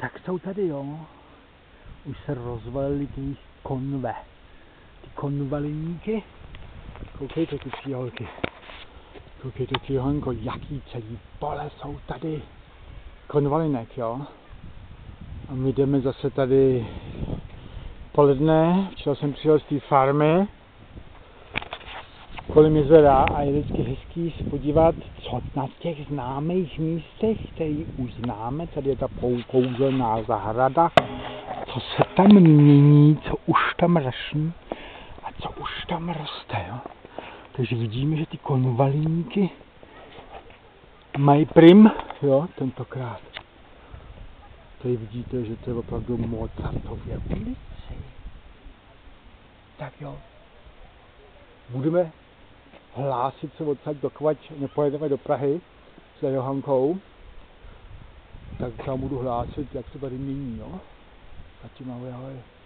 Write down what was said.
Tak jsou tady, jo. Už se rozvalily ty konve. Ty konvaliníky. Koukejte, ty příholky. Koukejte, příholenko, jaký celý pole jsou tady konvalinek, jo. A my jdeme zase tady poledne. Včera jsem přijel z té farmy kolem jezera a je vždycky hezký se podívat, co na těch známých místech, který už známe, tady je ta kouzelná zahrada, co se tam mění, co už tam raší a co už tam roste. Jo? Takže vidíme, že ty konvalíníky mají prim, jo, tentokrát. Tady vidíte, že to je opravdu Mozartově ulici. Tak jo, budeme hlásit se odsaď, dokovat nepojedeme do Prahy s Johankou, tak tam budu hlásit, jak to tady mění, jo. Zatím ahoj, ahoj.